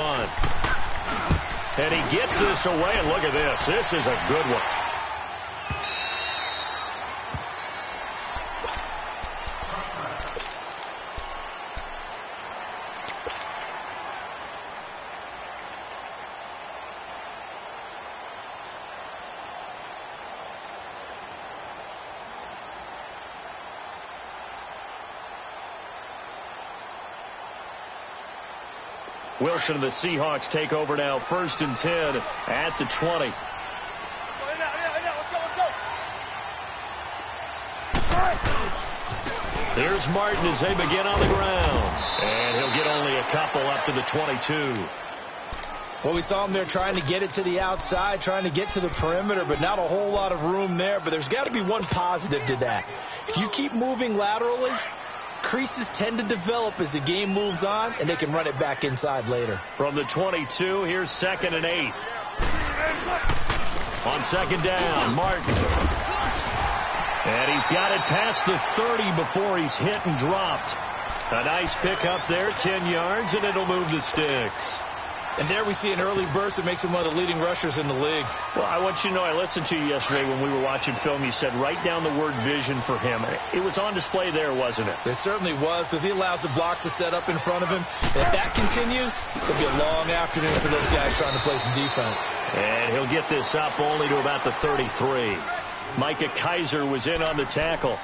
And he gets this away, and look at this. This is a good one. Wilson and the Seahawks take over now. First and 10 at the 20. There's Martin as they begin on the ground. And he'll get only a couple up to the 22. Well, we saw him there trying to get it to the outside, trying to get to the perimeter, but not a whole lot of room there. But there's got to be one positive to that. If you keep moving laterally, creases tend to develop as the game moves on, and they can run it back inside later. From the 22, here's second and eight. On second down, Martin. And he's got it past the 30 before he's hit and dropped. A nice pickup there, 10 yards, and it'll move the sticks. And there we see an early burst that makes him one of the leading rushers in the league. Well, I want you to know, I listened to you yesterday when we were watching film. You said write down the word vision for him. It was on display there, wasn't it? It certainly was because he allows the blocks to set up in front of him. If that continues, it'll be a long afternoon for those guys trying to play some defense. And he'll get this up only to about the 33. Micah Kiser was in on the tackle.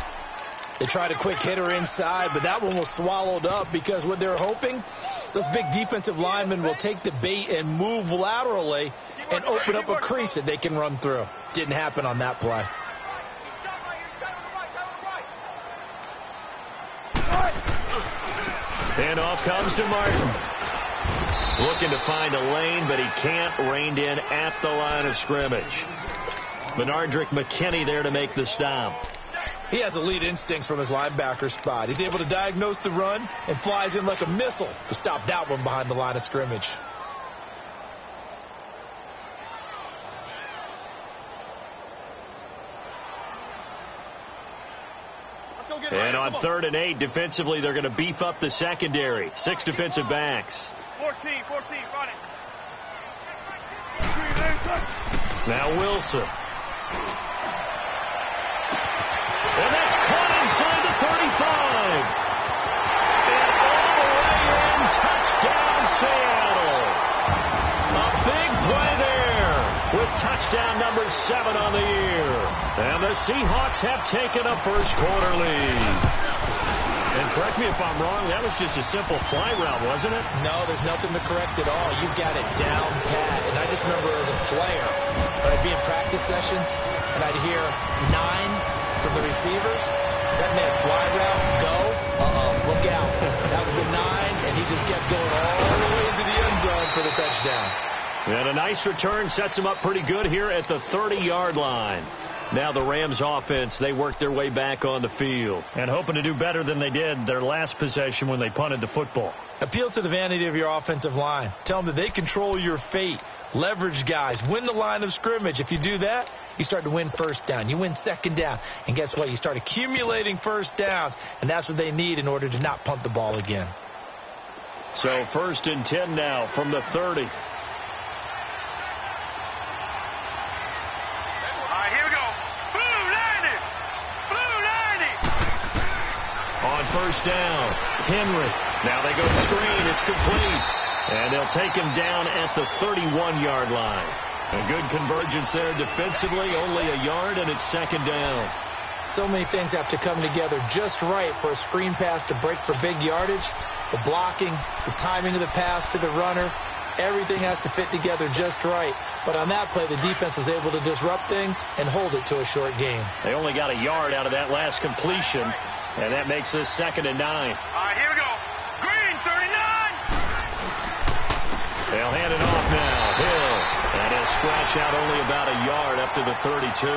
They tried a quick hitter inside, but that one was swallowed up because what they're hoping, those big defensive linemen will take the bait and move laterally and open up a crease that they can run through. Didn't happen on that play. And off comes to Martin. Looking to find a lane, but he can't. Reined in at the line of scrimmage. Benardrick McKinney there to make the stop. He has elite instincts from his linebacker spot. He's able to diagnose the run and flies in like a missile to stop that one behind the line of scrimmage. And on third and eight, defensively, they're going to beef up the secondary. Six defensive backs. 14, 14, run it. Now Wilson. And that's caught inside the 35. And all the way in, touchdown Seattle. A big play there with touchdown number seven on the year. And the Seahawks have taken a first quarter lead. And correct me if I'm wrong, that was just a simple fly route, wasn't it? No, there's nothing to correct at all. You've got it down pat. And I just remember as a player, I'd be in practice sessions, and I'd hear nine from the receivers, that meant fly route, go, uh-oh, look out. That was the nine, and he just kept going all the way into the end zone for the touchdown. And a nice return sets him up pretty good here at the 30-yard line. Now the Rams offense, they work their way back on the field and hoping to do better than they did their last possession when they punted the football. Appeal to the vanity of your offensive line. Tell them that they control your fate. Leverage guys. Win the line of scrimmage. If you do that, you start to win first down. You win second down. And guess what? You start accumulating first downs. And that's what they need in order to not punt the ball again. So first and 10 now from the 30. On first down, Henry. Now they go screen. It's complete. And they'll take him down at the 31-yard line. A good convergence there defensively, only a yard, and it's second down. So many things have to come together just right for a screen pass to break for big yardage. The blocking, the timing of the pass to the runner, everything has to fit together just right. But on that play, the defense was able to disrupt things and hold it to a short game. They only got a yard out of that last completion, and that makes this second and nine. All right, here we go. Green, 39. They'll hand it off now. Hill. And he'll scratch out only about a yard up to the 32.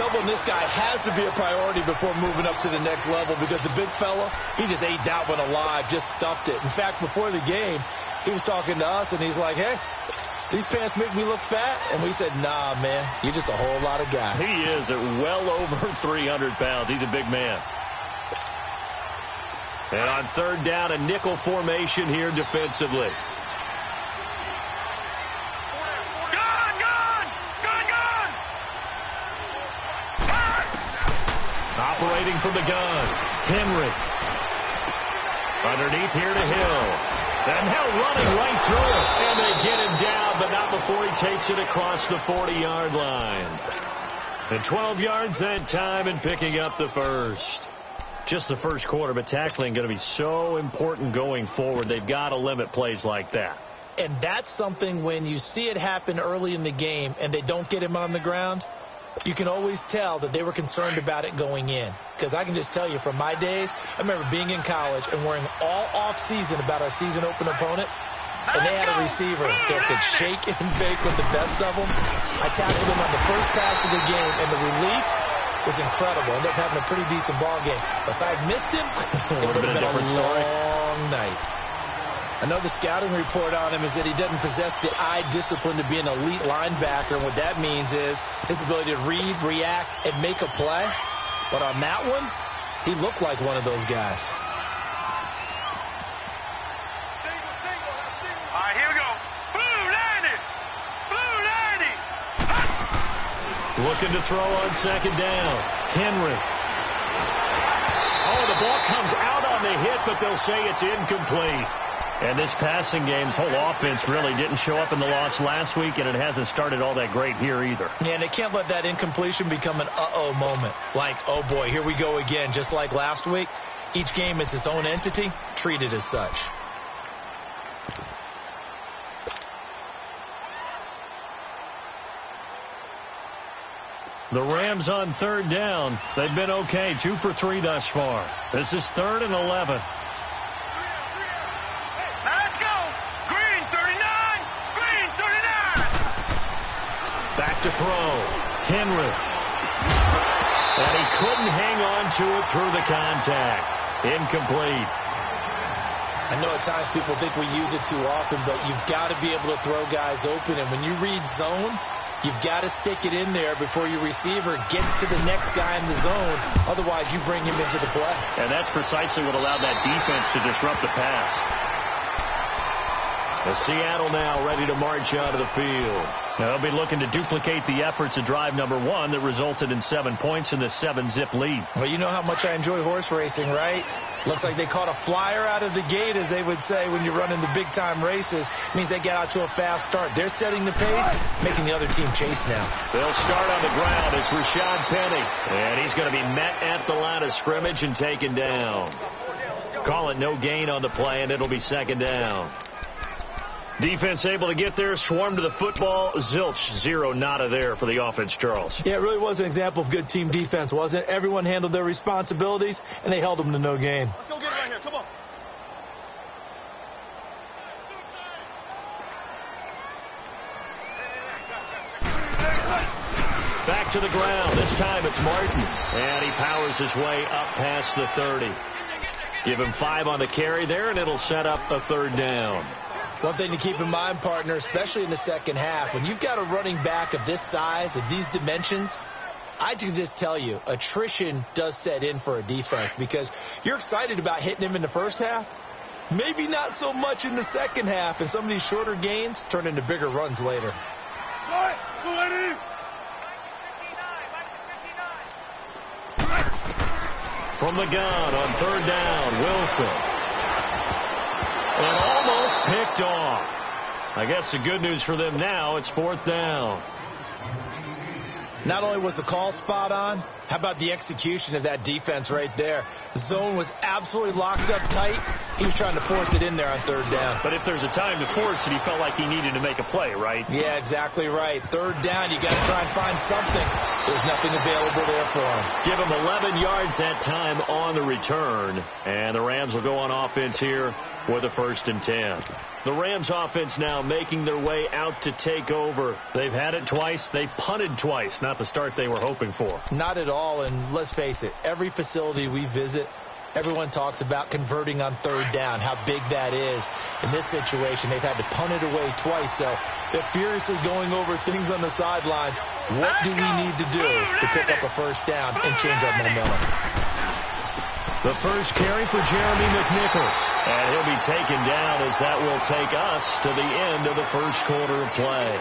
Doubling this guy has to be a priority before moving up to the next level because the big fella, he just ate that one alive, just stuffed it. In fact, before the game, he was talking to us, and he's like, hey, these pants make me look fat? And we said, nah, man, you're just a whole lot of guy. He is at well over 300 pounds. He's a big man. And on third down, a nickel formation here defensively. From the gun. Henry. Underneath here to Hill. And Hill running right through it. And they get him down, but not before he takes it across the 40-yard line. And 12 yards that time and picking up the first. Just the first quarter, but tackling going to be so important going forward. They've got to limit plays like that. And that's something when you see it happen early in the game and they don't get him on the ground, you can always tell that they were concerned about it going in. Because I can just tell you from my days, I remember being in college and worrying all off season about our season open opponent. And they had a receiver that could shake and bake with the best of them. I tackled him on the first pass of the game, and the relief was incredible. Ended up having a pretty decent ball game. But if I had missed him, it would have been, been a, a long night. Another scouting report on him is that he doesn't possess the eye discipline to be an elite linebacker. And what that means is his ability to read, react, and make a play. But on that one, he looked like one of those guys. All right, here we go. Blue 90. Blue 90. Looking to throw on second down. Henry. Oh, the ball comes out on the hit, but they'll say it's incomplete. And this passing game's whole offense really didn't show up in the loss last week, and it hasn't started all that great here either. Yeah, and they can't let that incompletion become an uh-oh moment. Like, oh boy, here we go again, just like last week. Each game is its own entity, treated as such. The Rams on third down. They've been okay, two for three thus far. This is third and 11. Now let's go. Green 39. Green 39. Back to throw. Henry. And he couldn't hang on to it through the contact. Incomplete. I know at times people think we use it too often, but you've got to be able to throw guys open. And when you read zone, you've got to stick it in there before your receiver gets to the next guy in the zone. Otherwise, you bring him into the play. And that's precisely what allowed that defense to disrupt the pass. The Seattle now ready to march out of the field. Now they'll be looking to duplicate the efforts of drive number one that resulted in seven points in the seven-zip lead. Well, you know how much I enjoy horse racing, right? Looks like they caught a flyer out of the gate, as they would say when you're running the big-time races. It means they get out to a fast start. They're setting the pace, making the other team chase now. They'll start on the ground. It's Rashad Penny, and he's going to be met at the line of scrimmage and taken down. Call it no gain on the play, and it'll be second down. Defense able to get there, swarm to the football. Zilch, zero, nada there for the offense, Charles. Yeah, it really was an example of good team defense, wasn't it? Everyone handled their responsibilities, and they held them to no gain. Let's go get it right here. Come on. Back to the ground. This time it's Martin. And he powers his way up past the 30. Give him five on the carry there, and it'll set up a third down. One thing to keep in mind, partner, especially in the second half, when you've got a running back of this size, of these dimensions, I can just tell you, attrition does set in for a defense because you're excited about hitting him in the first half. Maybe not so much in the second half, and some of these shorter gains turn into bigger runs later. From the gun on third down, Wilson. And almost picked off. I guess the good news for them now, it's fourth down. Not only was the call spot on, how about the execution of that defense right there? Zone was absolutely locked up tight. He was trying to force it in there on third down. But if there's a time to force it, he felt like he needed to make a play, right? Yeah, exactly right. Third down, you got to try and find something. There's nothing available there for him. Give him 11 yards that time on the return. And the Rams will go on offense here with a first and 10. The Rams offense now making their way out to take over. They've had it twice. They've punted twice. Not the start they were hoping for. Not at all. And let's face it, every facility we visit, everyone talks about converting on third down, how big that is. In this situation, they've had to punt it away twice. So they're furiously going over things on the sidelines. What do we need to do to pick up a first down and change our momentum? The first carry for Jeremy McNichols. And he'll be taken down as that will take us to the end of the first quarter of play.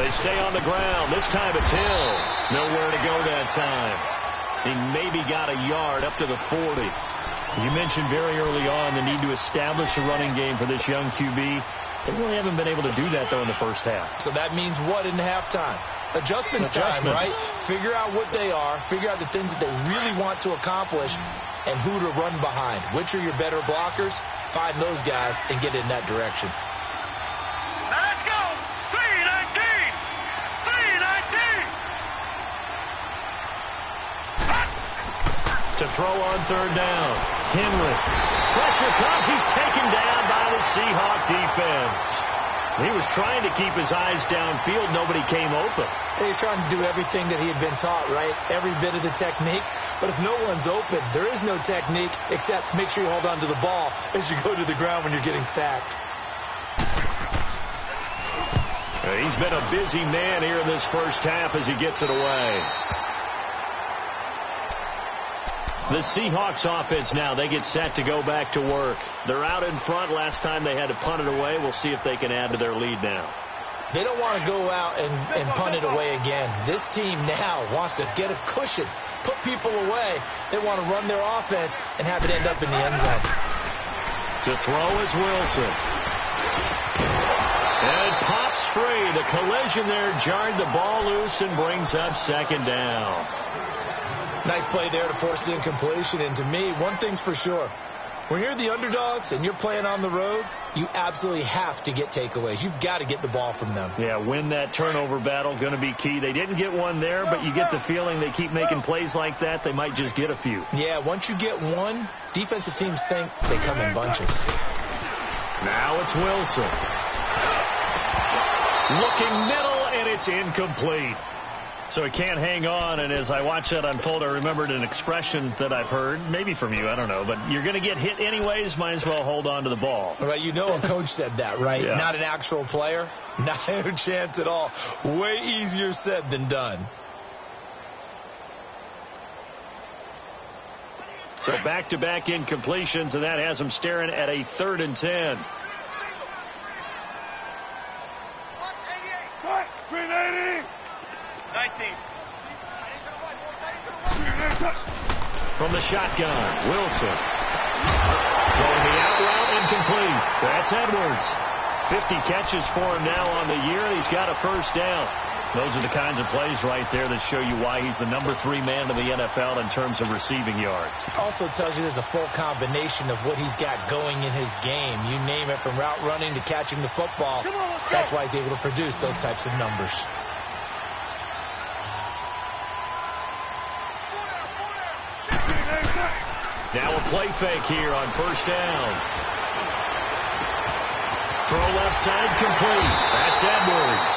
They stay on the ground. This time it's Hill. Nowhere to go that time. He maybe got a yard up to the 40. You mentioned very early on the need to establish a running game for this young QB. They really haven't been able to do that, though, in the first half. So that means what in halftime? Adjustments, time, right? Figure out what they are, figure out the things that they really want to accomplish, and who to run behind. Which are your better blockers? Find those guys and get in that direction. Now let's go. 319. 319. To throw on third down. Henry. Pressure comes. He's taken down by the Seahawk defense. He was trying to keep his eyes downfield. Nobody came open. He's trying to do everything that he had been taught, right? Every bit of the technique. But if no one's open, there is no technique except make sure you hold on to the ball as you go to the ground when you're getting sacked. He's been a busy man here in this first half as he gets it away. The Seahawks offense now, they get set to go back to work. They're out in front. Last time they had to punt it away. We'll see if they can add to their lead now. They don't want to go out and, and punt it away again. This team now wants to get a cushion, put people away. They want to run their offense and have it end up in the end zone. To throw is Wilson. And it pops free. The collision there jarred the ball loose and brings up second down. Nice play there to force the incompletion. And to me, one thing's for sure. When you're the underdogs and you're playing on the road, you absolutely have to get takeaways. You've got to get the ball from them. Yeah, win that turnover battle, going to be key. They didn't get one there, but you get the feeling they keep making plays like that, they might just get a few. Yeah, once you get one, defensive teams think they come in bunches. Now it's Wilson. Looking middle, and it's incomplete. So he can't hang on, and as I watch that unfold, I remembered an expression that I've heard, maybe from you, I don't know, but you're going to get hit anyways, might as well hold on to the ball. All right, you know a coach said that, right? Yeah. Not an actual player. Not a chance at all. Way easier said than done. So back-to-back incompletions, and that has him staring at a third and ten. Green 80. 19. From the shotgun, Wilson. Throwing the out route incomplete. That's Edwards. 50 catches for him now on the year. He's got a first down. Those are the kinds of plays right there that show you why he's the number three man in the NFL in terms of receiving yards. Also tells you there's a full combination of what he's got going in his game. You name it from route running to catching the football. That's why he's able to produce those types of numbers. Play fake here on first down. Throw left side complete. That's Edwards.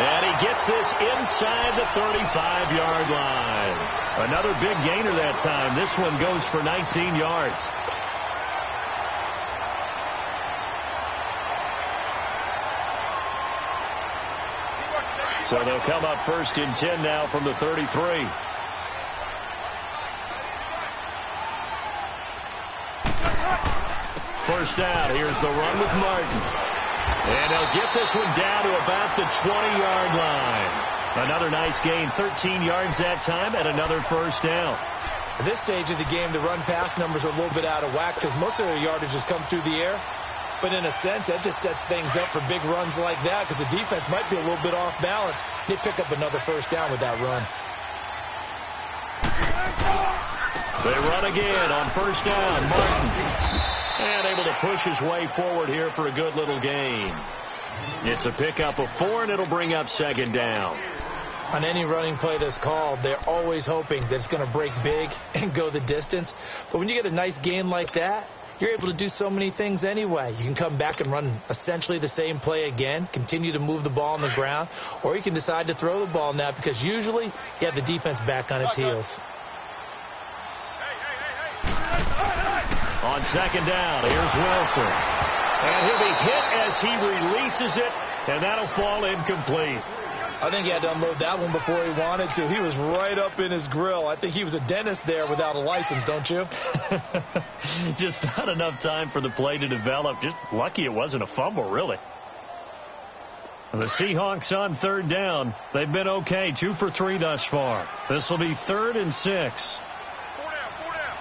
And he gets this inside the 35-yard line. Another big gainer that time. This one goes for 19 yards. So they'll come up first and 10 now from the 33. First down. Here's the run with Martin. And he'll get this one down to about the 20-yard line. Another nice gain, 13 yards that time, and another first down. At this stage of the game, the run-pass numbers are a little bit out of whack because most of their yardage has come through the air. But in a sense, that just sets things up for big runs like that because the defense might be a little bit off balance. They pick up another first down with that run. They run again on first down. Martin. And able to push his way forward here for a good little game. It's a pickup of four, and it'll bring up second down. On any running play that's called, they're always hoping that it's going to break big and go the distance. But when you get a nice gain like that, you're able to do so many things anyway. You can come back and run essentially the same play again, continue to move the ball on the ground, or you can decide to throw the ball now because usually you have the defense back on its heels. On second down, here's Wilson. And he'll be hit as he releases it, and that'll fall incomplete. I think he had to unload that one before he wanted to. He was right up in his grill. I think he was a dentist there without a license, don't you? Just not enough time for the play to develop. Just lucky it wasn't a fumble, really. The Seahawks on third down. They've been okay, two for three thus far. This will be third and six. Four down, four down.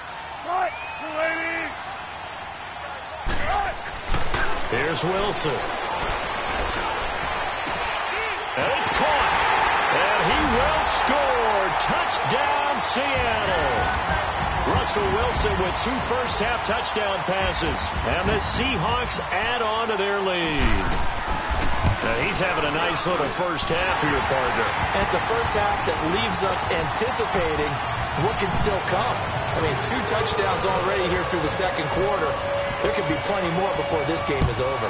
Right, lady. Here's Wilson. And it's caught. And he will score. Touchdown, Seattle. Russell Wilson with two first-half touchdown passes. And the Seahawks add on to their lead. Now he's having a nice little first half here, partner. It's a first half that leaves us anticipating what can still come. I mean, two touchdowns already here through the second quarter. There could be plenty more before this game is over.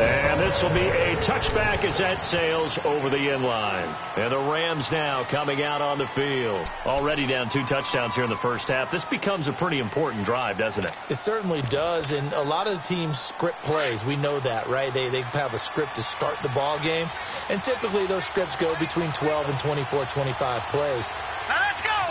And this will be a touchback as that sails over the end line. And the Rams now coming out on the field. Already down two touchdowns here in the first half. This becomes a pretty important drive, doesn't it? It certainly does, and a lot of the teams script plays. We know that, right? They, they have a script to start the ball game, and typically those scripts go between 12 and 24, 25 plays.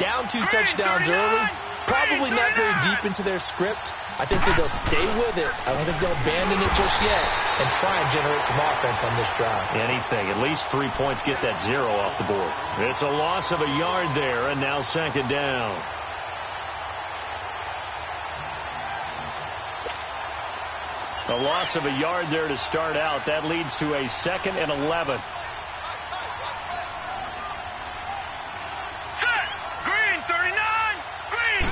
Now let's go. Down two touchdowns early, probably not very deep into their script. I think that they'll stay with it. I don't think they'll abandon it just yet and try and generate some offense on this drive. Anything. At least three points get that zero off the board. It's a loss of a yard there, and now second down. A loss of a yard there to start out. That leads to a second and 11. Set. Green, 39. Green.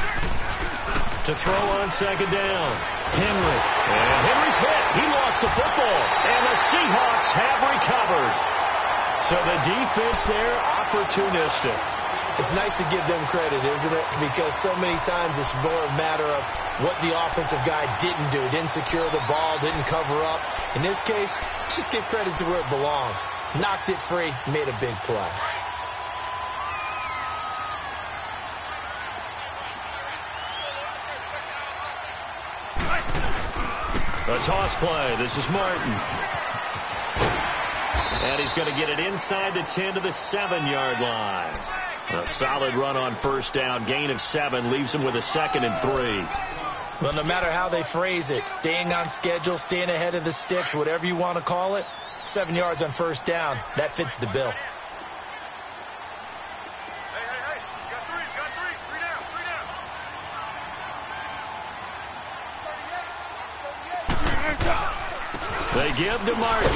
To throw on second down. Henry. And Henry's hit. He lost the football. And the Seahawks have recovered. So the defense there, opportunistic. It's nice to give them credit, isn't it? Because so many times it's more a matter of what the offensive guy didn't do. Didn't secure the ball, didn't cover up. In this case, just give credit to where it belongs. Knocked it free, made a big play. A toss play. This is Martin. And he's going to get it inside the 10 to the 7-yard line. A solid run on first down. Gain of 7 leaves him with a second and 3. Well, no matter how they phrase it, staying on schedule, staying ahead of the sticks, whatever you want to call it, seven yards on first down, that fits the bill. Hey, hey, hey. You got three. You got three. Three down. Three down. 38. They give to Martin.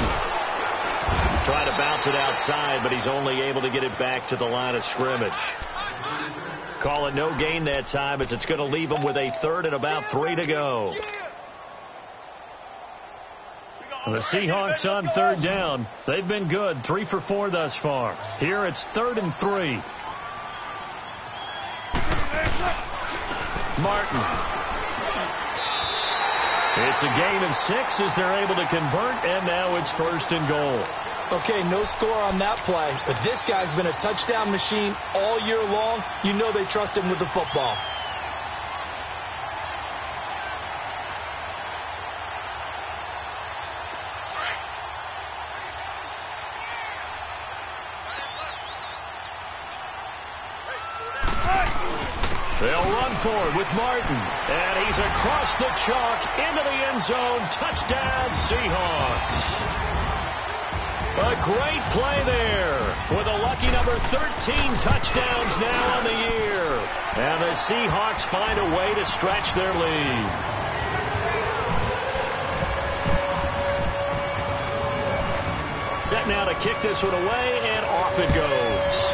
Try to bounce it outside, but he's only able to get it back to the line of scrimmage. Call it no gain that time as it's going to leave him with a third and about three to go. The Seahawks on third down. They've been good. Three for four thus far. Here it's third and three. Martin. It's a gain of six as they're able to convert, and now it's first and goal. Okay, no score on that play, but this guy's been a touchdown machine all year long. You know they trust him with the football. They'll run for it with Martin. The chalk into the end zone. Touchdown, Seahawks. A great play there with a lucky number 13 touchdowns now on the year. And the Seahawks find a way to stretch their lead. Set now to kick this one away, and off it goes.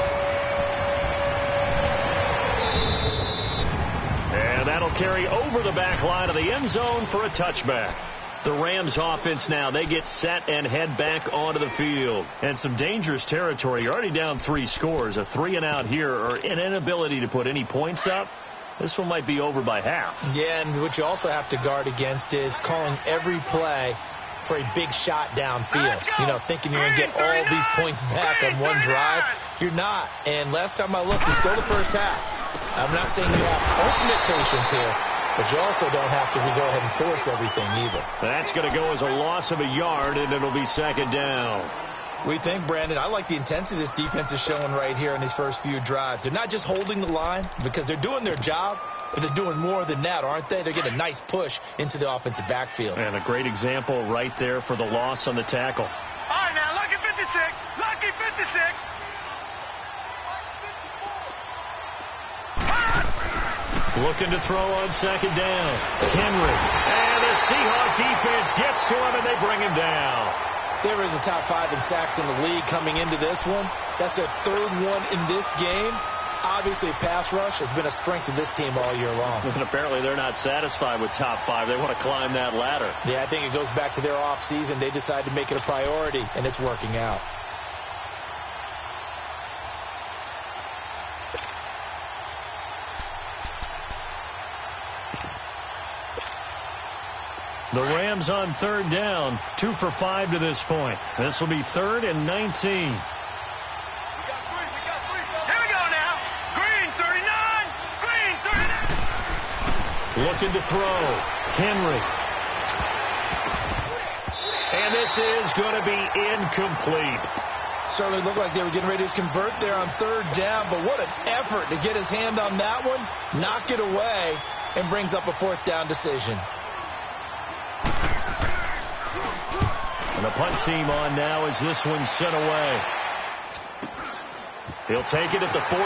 And that'll carry over the back line of the end zone for a touchback. The Rams offense now, they get set and head back onto the field. And some dangerous territory. You're already down three scores. A three and out here or an inability to put any points up. This one might be over by half. Yeah, and what you also have to guard against is calling every play for a big shot downfield. You know, thinking you're going to get all these points back on one drive. You're not. And last time I looked, it's still the first half. I'm not saying you have ultimate patience here, but you also don't have to go ahead and force everything either. That's going to go as a loss of a yard, and it'll be second down. We think, Brandon, I like the intensity this defense is showing right here in these first few drives. They're not just holding the line because they're doing their job, but they're doing more than that, aren't they? They're getting a nice push into the offensive backfield. And a great example right there for the loss on the tackle. All right, now, lucky 56. Lucky 56. Looking to throw on second down. Henry. And the Seahawk defense gets to him, and they bring him down. They were in the top five in sacks in the league coming into this one. That's their third one in this game. Obviously, pass rush has been a strength of this team all year long. And apparently they're not satisfied with top five. They want to climb that ladder. Yeah, I think it goes back to their offseason. They decided to make it a priority, and it's working out. The Rams on third down, two for five to this point. This will be third and 19. Looking to throw. Henry. And this is going to be incomplete. Certainly looked like they were getting ready to convert there on third down, but what an effort to get his hand on that one, knock it away, and brings up a fourth down decision. And the punt team on now as this one sent away. He'll take it at the 42.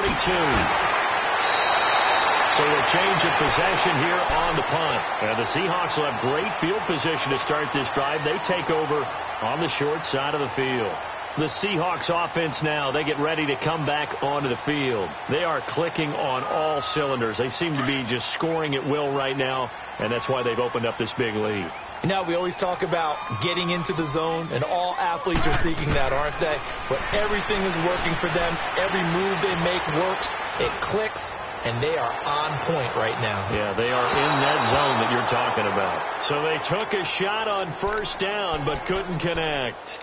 So a change of possession here on the punt. And the Seahawks will have great field position to start this drive. They take over on the short side of the field. The Seahawks offense now, they get ready to come back onto the field. They are clicking on all cylinders. They seem to be just scoring at will right now, and that's why they've opened up this big lead. You we always talk about getting into the zone, and all athletes are seeking that, aren't they? But everything is working for them. Every move they make works. It clicks, and they are on point right now. Yeah, they are in that zone that you're talking about. So they took a shot on first down, but couldn't connect.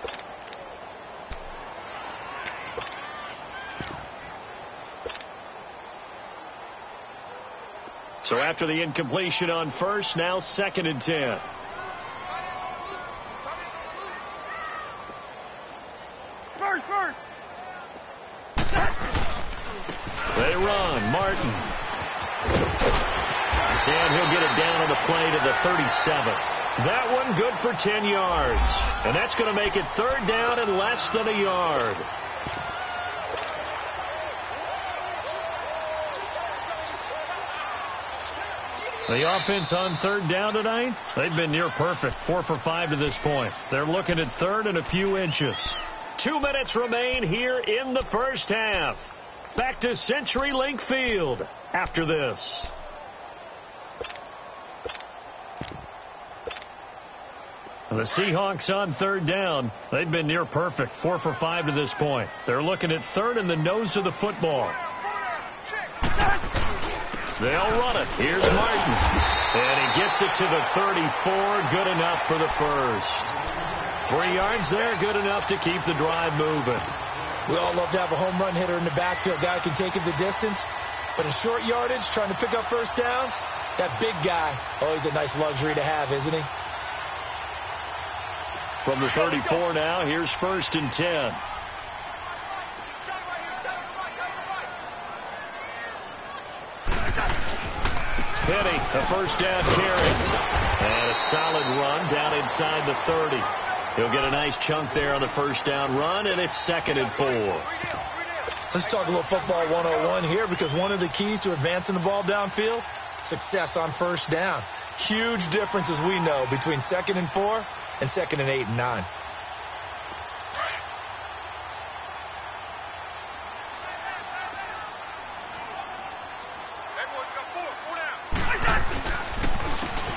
So after the incompletion on first, now second and ten. They run. Martin. And he'll get it down on the play to the 37. That one good for 10 yards. And that's going to make it third down and less than a yard. The offense on third down tonight, they've been near perfect. Four for five to this point. They're looking at third and a few inches. Two minutes remain here in the first half. Back to CenturyLink Field after this. The Seahawks on third down. They've been near perfect. Four for five to this point. They're looking at third in the nose of the football. They'll run it. Here's Martin. And he gets it to the 34. Good enough for the first. Three yards there. Good enough to keep the drive moving. We all love to have a home run hitter in the backfield. Guy can take it the distance. But in short yardage, trying to pick up first downs, that big guy, oh, always a nice luxury to have, isn't he? From the 34 now, here's first and 10. Penny, a first down carry. And a solid run down inside the 30. He'll get a nice chunk there on the first down run, and it's second and four. Let's talk a little football 101 here because one of the keys to advancing the ball downfield, success on first down. Huge difference, as we know, between second and four and second and eight and nine.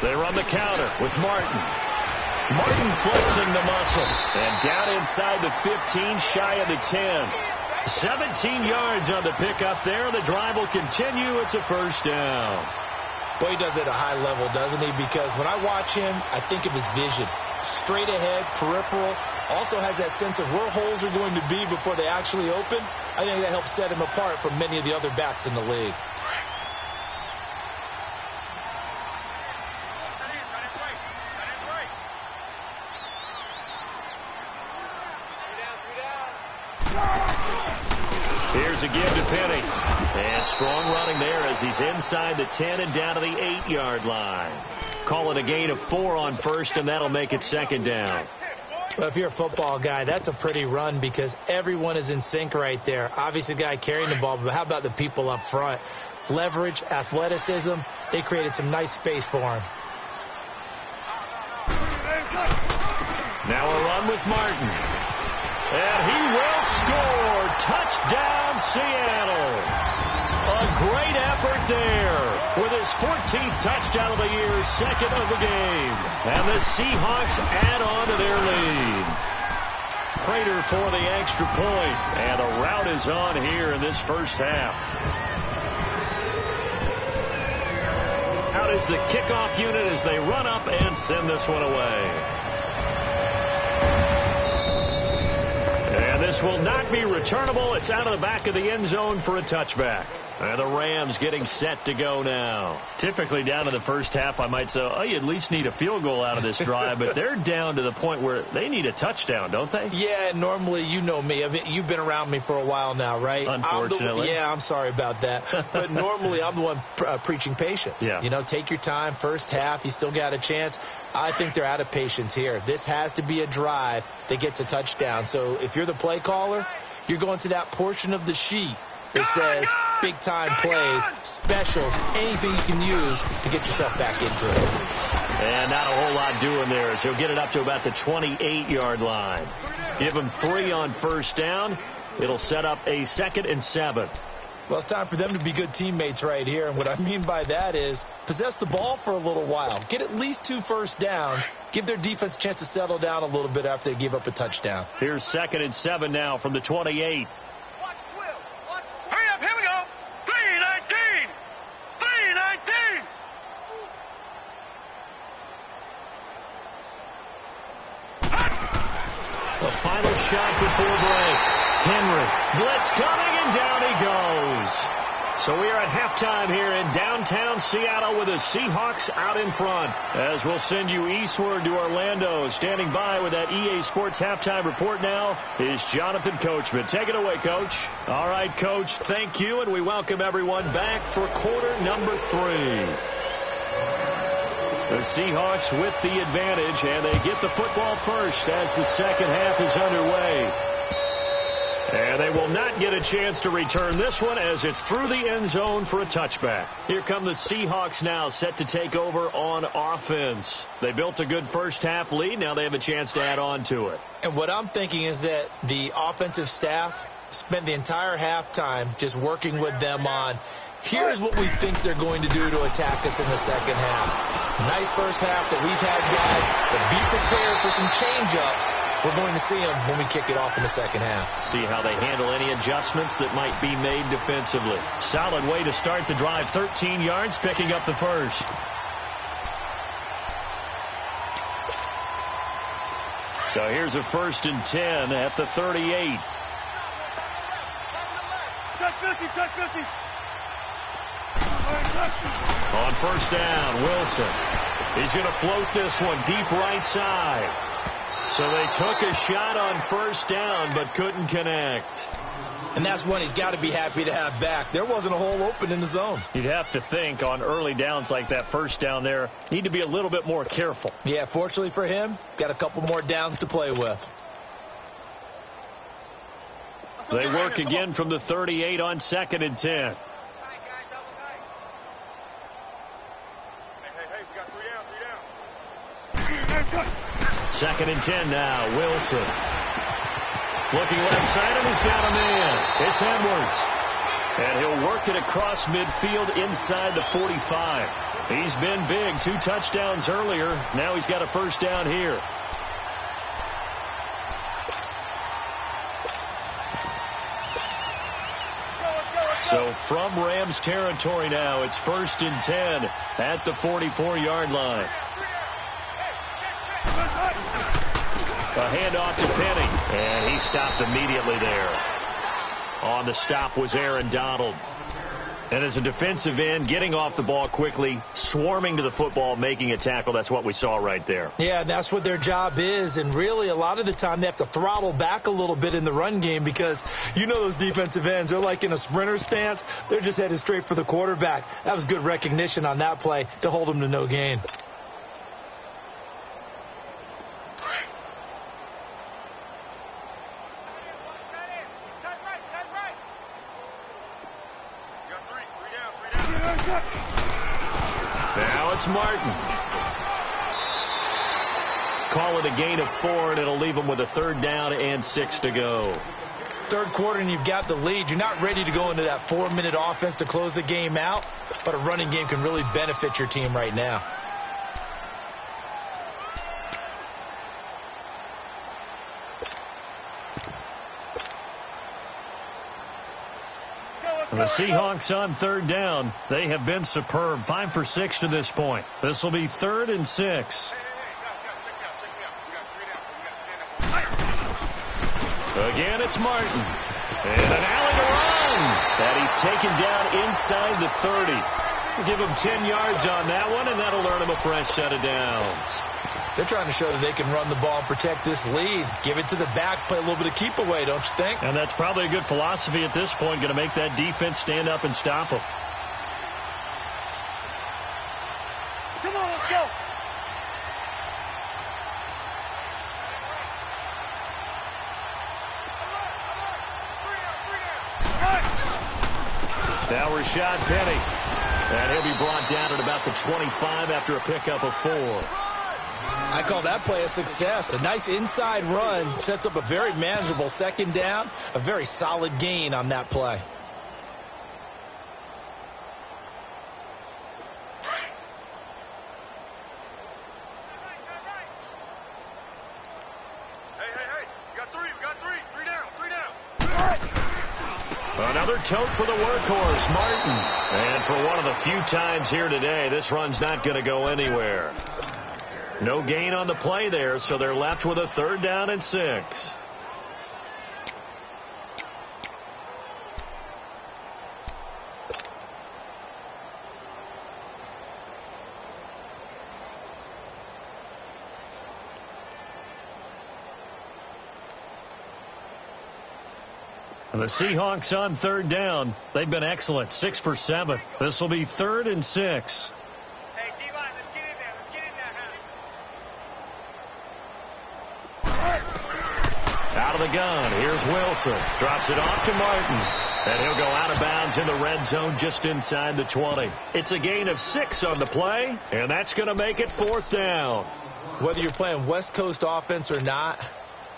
They run the counter with Martin. Martin flexing the muscle. And down inside the 15, shy of the 10. 17 yards on the pickup there. The drive will continue. It's a first down. Boy, he does it at a high level, doesn't he? Because when I watch him, I think of his vision. Straight ahead, peripheral. Also has that sense of where holes are going to be before they actually open. I think that helps set him apart from many of the other backs in the league. Here's a again to Penny. And strong running there as he's inside the 10 and down to the 8-yard line. Call it a gain of four on first, and that'll make it second down. Well, if you're a football guy, that's a pretty run because everyone is in sync right there. Obviously, the guy carrying the ball, but how about the people up front? Leverage, athleticism, they created some nice space for him. Now a run with Martin. And he will score. Touchdown, Seattle. A great effort there with his 14th touchdown of the year, second of the game. And the Seahawks add on to their lead. Prater for the extra point, and a rout is on here in this first half. Out is the kickoff unit as they run up and send this one away. And this will not be returnable. It's out of the back of the end zone for a touchback. And the Rams getting set to go now. Typically down to the first half, I might say, oh, you at least need a field goal out of this drive. but they're down to the point where they need a touchdown, don't they? Yeah, normally, you know me. I mean, you've been around me for a while now, right? Unfortunately. I'm the, yeah, I'm sorry about that. but normally, I'm the one pre uh, preaching patience. Yeah. You know, take your time. First half, you still got a chance. I think they're out of patience here. This has to be a drive that gets a touchdown. So if you're the play caller, you're going to that portion of the sheet that says big time plays, specials, anything you can use to get yourself back into it. And not a whole lot doing there as he'll get it up to about the 28-yard line. Give him three on first down. It'll set up a second and seven. Well, it's time for them to be good teammates right here. And what I mean by that is possess the ball for a little while. Get at least two first downs. Give their defense a chance to settle down a little bit after they give up a touchdown. Here's second and seven now from the 28. Hurry up, here we go. 319. 319. The final shot before break. Henry. Blitz coming, and down he goes. So we are at halftime here in downtown Seattle with the Seahawks out in front. As we'll send you eastward to Orlando. Standing by with that EA Sports halftime report now is Jonathan Coachman. Take it away, Coach. All right, Coach, thank you, and we welcome everyone back for quarter number three. The Seahawks with the advantage, and they get the football first as the second half is underway. And they will not get a chance to return this one as it's through the end zone for a touchback. Here come the Seahawks now set to take over on offense. They built a good first half lead. Now they have a chance to add on to it. And what I'm thinking is that the offensive staff spent the entire halftime just working with them on here's what we think they're going to do to attack us in the second half. Nice first half that we've had, guys, but be prepared for some change-ups. We're going to see them when we kick it off in the second half. See how they handle any adjustments that might be made defensively. Solid way to start the drive. 13 yards, picking up the first. So here's a first and 10 at the 38. Check 50, check 50. On first down, Wilson. He's going to float this one deep right side. So they took a shot on first down but couldn't connect. And that's one he's got to be happy to have back. There wasn't a hole open in the zone. You'd have to think on early downs like that first down there, need to be a little bit more careful. Yeah, fortunately for him, got a couple more downs to play with. They work again from the 38 on second and 10. Second and 10 now. Wilson. Looking left side, and he's got a man. It's Edwards. And he'll work it across midfield inside the 45. He's been big. Two touchdowns earlier. Now he's got a first down here. So from Rams territory now, it's first and 10 at the 44-yard line. A handoff to Penny, and he stopped immediately there. On the stop was Aaron Donald. And as a defensive end, getting off the ball quickly, swarming to the football, making a tackle, that's what we saw right there. Yeah, and that's what their job is. And really, a lot of the time, they have to throttle back a little bit in the run game because you know those defensive ends, they're like in a sprinter stance. They're just headed straight for the quarterback. That was good recognition on that play to hold them to no gain. It's Martin. Call it a gain of four, and it'll leave them with a third down and six to go. Third quarter, and you've got the lead. You're not ready to go into that four-minute offense to close the game out, but a running game can really benefit your team right now. The Seahawks on third down. They have been superb. Five for six to this point. This will be third and six. Again, it's Martin. And an alley to run. That he's taken down inside the 30. We'll give him 10 yards on that one, and that'll earn him a fresh set of downs. They're trying to show that they can run the ball and protect this lead. Give it to the backs, play a little bit of keep away, don't you think? And that's probably a good philosophy at this point, going to make that defense stand up and stop them. Come on, let's go. Now Rashaad Penny. And he'll be brought down at about the 25 after a pickup of four. I call that play a success. A nice inside run sets up a very manageable second down. A very solid gain on that play. Hey, hey, hey. Got three. Got three. Three down. Three down. Another tote for the workhorse, Martin. And for one of the few times here today, this run's not going to go anywhere. No gain on the play there, so they're left with a third down and six. The Seahawks on third down. They've been excellent. Six for seven. This will be third and six. Hey, D-line, let's get in there. Let's get in there, huh? Out of the gun. Here's Wilson. Drops it off to Martin. And he'll go out of bounds in the red zone just inside the 20. It's a gain of six on the play, and that's going to make it fourth down. Whether you're playing West Coast offense or not,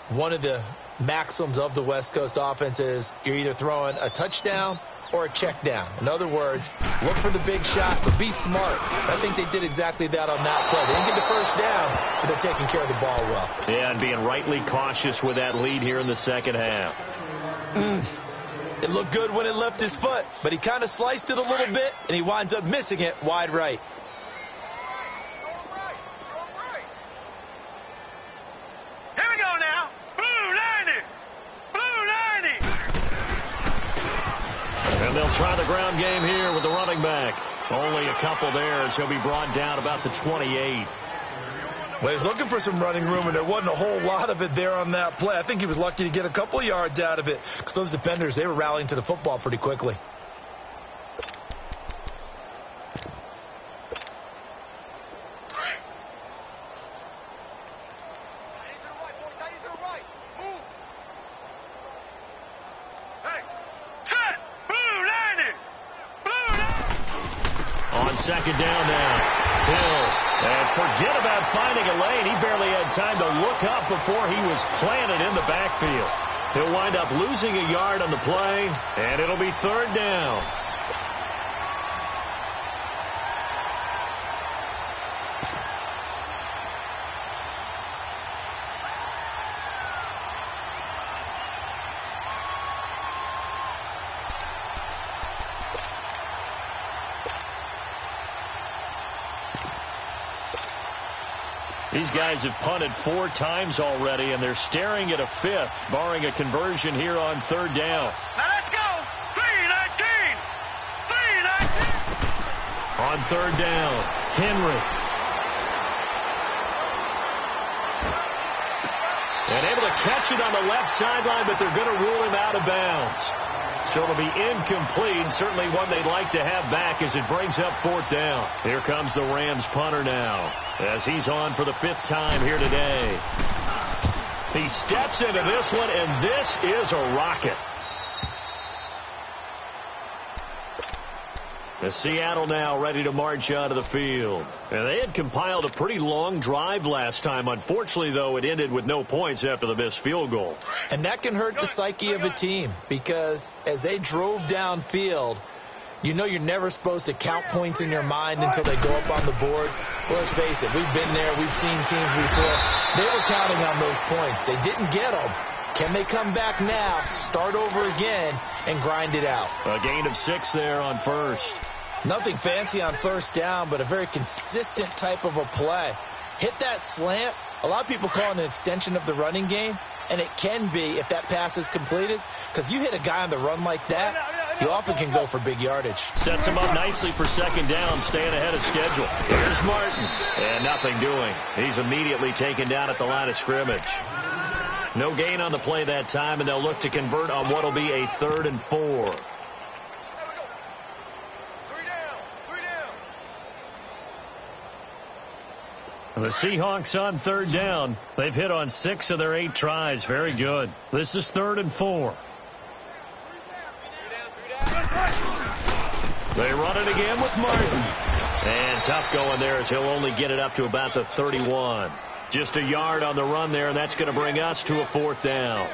one of the maxims of the West Coast offense is you're either throwing a touchdown or a check down. In other words, look for the big shot, but be smart. I think they did exactly that on that play. They didn't get the first down, but they're taking care of the ball well. Yeah, and being rightly cautious with that lead here in the second half. Mm. It looked good when it left his foot, but he kind of sliced it a little bit, and he winds up missing it wide right. Show 'em right. Show 'em right. Here we go now. Blue 90. Blue 90. And they'll game here with the running back. Only a couple there as he'll be brought down about the 28. Well, he's looking for some running room, and there wasn't a whole lot of it there on that play. I think he was lucky to get a couple yards out of it because those defenders, they were rallying to the football pretty quickly. Tight to the right, boy. Tight to the right. Move. Hey. Set. Blue 90. Blue 90. On second down now. Hill. And forget about finding a lane. He barely had time to look up before he was planted in the backfield. He'll wind up losing a yard on the play, and it'll be third down. Guys have punted four times already, and they're staring at a fifth, barring a conversion here on third down. Now let's go. 319. On third down, Henry. And able to catch it on the left sideline, but they're going to rule him out of bounds. So it'll be incomplete. Certainly one they'd like to have back as it brings up fourth down. Here comes the Rams punter now as he's on for the fifth time here today. He steps into this one, and this is a rocket. The Seattle now ready to march out of the field. And they had compiled a pretty long drive last time. Unfortunately, though, it ended with no points after the missed field goal. And that can hurt the psyche of a team because as they drove downfield, you know you're never supposed to count points in your mind until they go up on the board. Well, let's face it, we've been there. We've seen teams before. They were counting on those points. They didn't get them. Can they come back now, start over again, and grind it out? A gain of six there on first. Nothing fancy on first down, but a very consistent type of a play. Hit that slant. A lot of people call it an extension of the running game, and it can be if that pass is completed, because you hit a guy on the run like that, you often can go for big yardage. Sets him up nicely for second down, staying ahead of schedule. Here's Martin, and nothing doing. He's immediately taken down at the line of scrimmage. No gain on the play that time, and they'll look to convert on what will be a third and four. The Seahawks on third down. They've hit on six of their eight tries. Very good. This is third and four. They run it again with Martin. And tough going there as he'll only get it up to about the 31. Just a yard on the run there, and that's going to bring us to a fourth down.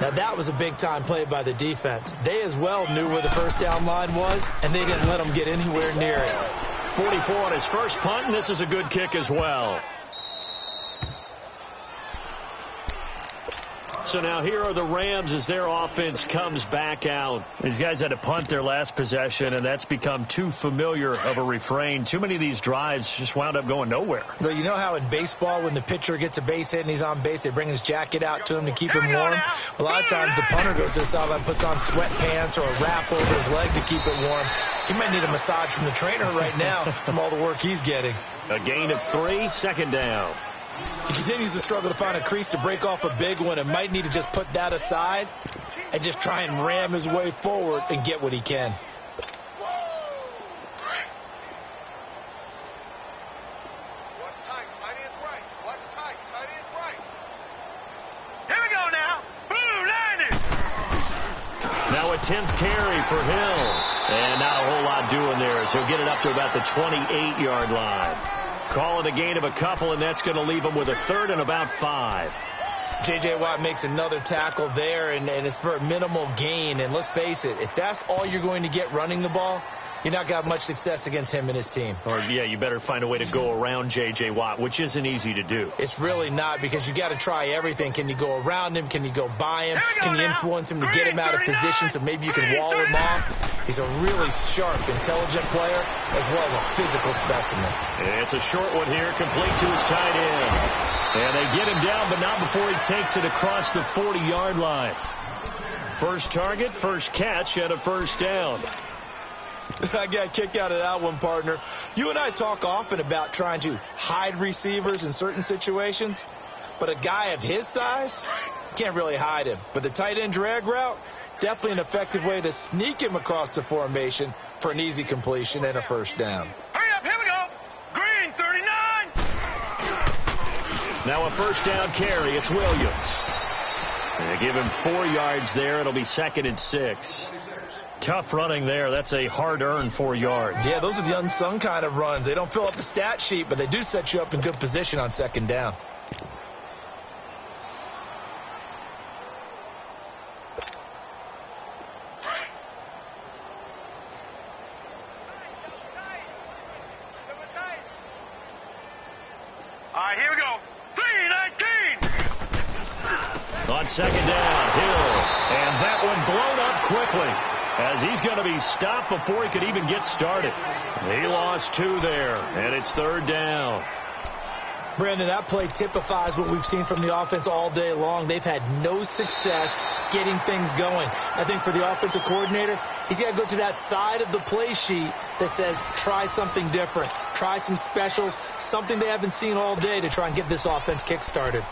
Now, that was a big-time play by the defense. They as well knew where the first down line was, and they didn't let them get anywhere near it. 44 on his first punt, and this is a good kick as well. So now here are the Rams as their offense comes back out. These guys had to punt their last possession, and that's become too familiar of a refrain. Too many of these drives just wound up going nowhere. Well, you know how in baseball, when the pitcher gets a base hit and he's on base, they bring his jacket out to him to keep him warm? A lot of times the punter goes to the sideline, puts on sweatpants or a wrap over his leg to keep it warm. He might need a massage from the trainer right now from all the work he's getting. A gain of three, second down. He continues to struggle to find a crease to break off a big one and might need to just put that aside and just try and ram his way forward and get what he can. Here we go now Blue Lightning! Now a 10th carry for Hill. And not a whole lot doing he'll get it up to about the 28-yard line. Call it a gain of a couple, and that's going to leave him with a third and about five. J.J. Watt makes another tackle there, and, and it's for a minimal gain. And let's face it, if that's all you're going to get running the ball, you're not got much success against him and his team. Or, yeah, you better find a way to go around J.J. Watt, which isn't easy to do. It's really not because you got to try everything. Can you go around him? Can you go by him? Can you influence him to get him out of position so maybe you can wall him off? He's a really sharp, intelligent player as well as a physical specimen. It's a short one here, complete to his tight end. And they get him down, but not before he takes it across the 40-yard line. First target, first catch, and a first down. I got kicked out of that one, partner. You and I talk often about trying to hide receivers in certain situations, but a guy of his size can't really hide him. But the tight end drag route, definitely an effective way to sneak him across the formation for an easy completion and a first down. Hurry up, here we go. Green, 39. Now a first down carry. It's Williams. They give him four yards there. It'll be second and six. Tough running there. That's a hard-earned four yards. Yeah, those are the unsung kind of runs. They don't fill up the stat sheet, but they do set you up in good position on second down. All right, here we go. 319. On second down, Hill. And that one blown up quickly be stopped before he could even get started. He lost two there, and it's third down. Brandon, that play typifies what we've seen from the offense all day long. They've had no success getting things going. I think for the offensive coordinator, he's got to go to that side of the play sheet that says try something different, try some specials, something they haven't seen all day to try and get this offense kick-started.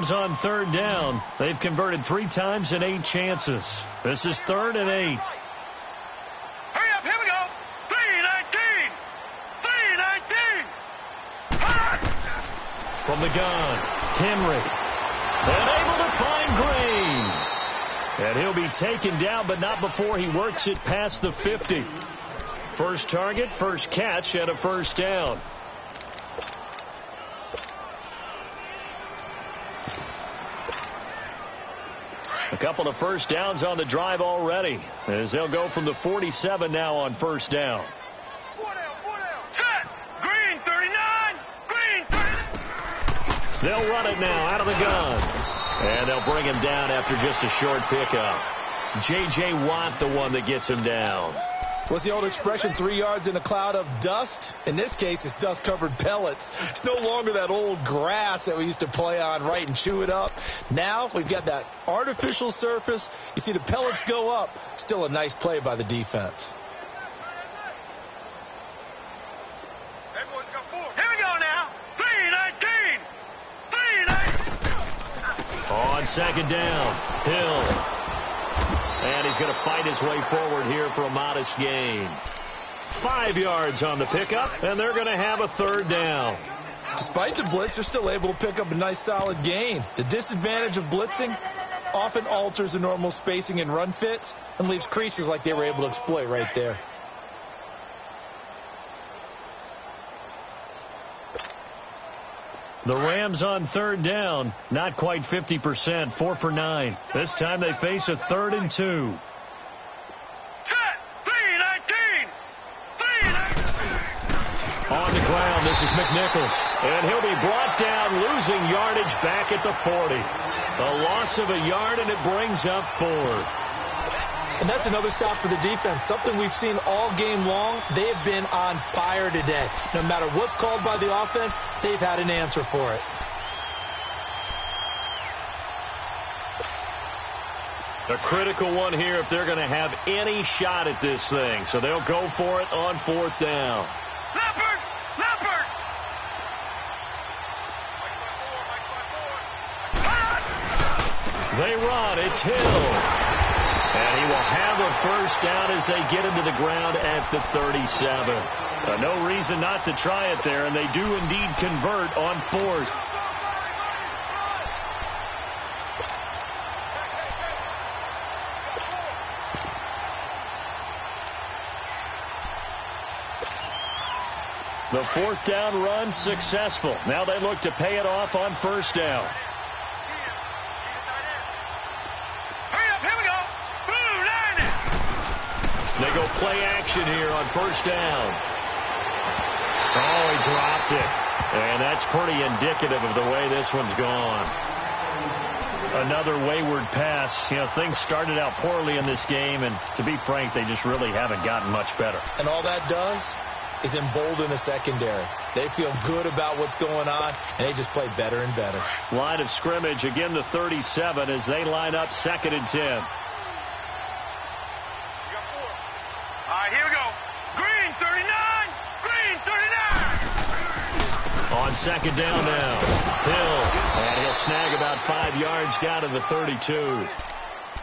On third down. They've converted three times in eight chances. This is third and eight. Hurry up, here we go. 319. 319. From the gun, Henry. And able to find Green. And he'll be taken down, but not before he works it past the 50. First target, first catch, and a first down. Couple of first downs on the drive already as they'll go from the 47 now on first down. Four down, four down. Set. Green 39. Green 39. They'll run it now out of the gun. And they'll bring him down after just a short pickup. J.J. Watt the one that gets him down. What's the old expression, three yards in a cloud of dust? In this case, it's dust-covered pellets. It's no longer that old grass that we used to play on, right, and chew it up. Now we've got that artificial surface. You see the pellets go up. Still a nice play by the defense. Everyone's got four. Here we go now. 319. 319. On second down, Hill. And he's going to fight his way forward here for a modest gain. Five yards on the pickup, and they're going to have a third down. Despite the blitz, they're still able to pick up a nice solid gain. The disadvantage of blitzing often alters the normal spacing and run fits and leaves creases like they were able to exploit right there. The Rams on third down, not quite 50%, four for nine. This time they face a third and two. Set. 319. 319. On the ground, this is McNichols. And he'll be brought down, losing yardage back at the 40. A loss of a yard, and it brings up fourth. And that's another stop for the defense. Something we've seen all game long. They have been on fire today. No matter what's called by the offense, they've had an answer for it. A critical one here if they're going to have any shot at this thing. So they'll go for it on fourth down. Leopard. Leopard. They run. It's Hill. And he will have a first down as they get into the ground at the 37. Uh, no reason not to try it there, and they do indeed convert on fourth. The fourth down run successful. Now they look to pay it off on first down. Hurry up, here we go. Blue 90. They go play action here on first down. Oh, he dropped it. And that's pretty indicative of the way this one's gone. Another wayward pass. You know, things started out poorly in this game, and to be frank, they just really haven't gotten much better. And all that does is embolden the secondary. They feel good about what's going on, and they just play better and better. Line of scrimmage, again the 37 as they line up second and 10. You got four. All right, here we go. Green 39. Green 39. On second down now, Hill, and he'll snag about five yards down to the 32.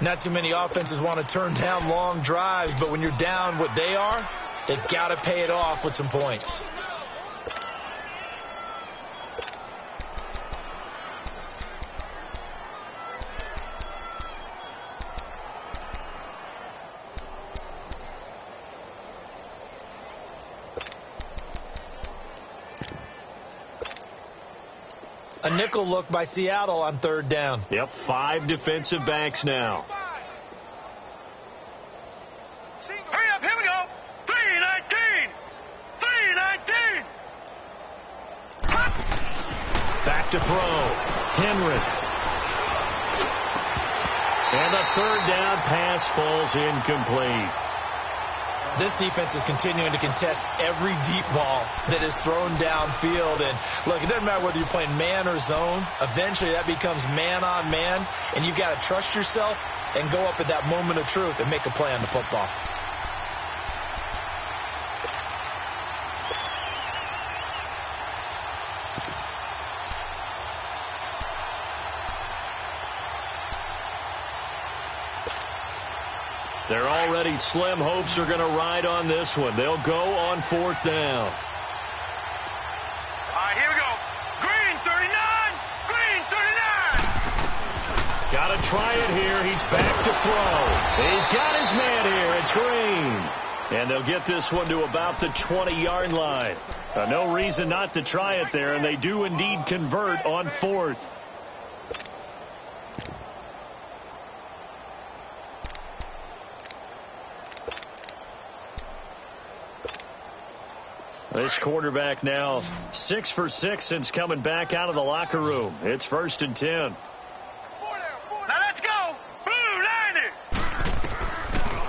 Not too many offenses want to turn down long drives, but when you're down what they are, they've got to pay it off with some points. Nickel look by Seattle on third down. Yep, five defensive backs now. Hurry up, here we go. 319. 319. Back to throw throw. Henry. And the third down pass falls incomplete. This defense is continuing to contest every deep ball that is thrown downfield. And look, it doesn't matter whether you're playing man or zone. Eventually, that becomes man on man, and you've got to trust yourself and go up at that moment of truth and make a play on the football. Already slim hopes are going to ride on this one. They'll go on fourth down. All right, here we go. Green 39. Green 39. Got to try it here. He's back to throw. He's got his man here. It's Green. And they'll get this one to about the 20-yard line. Uh, no reason not to try it there, and they do indeed convert on fourth. This quarterback now six for six since coming back out of the locker room. It's first and ten. Now let's go. Blue 90.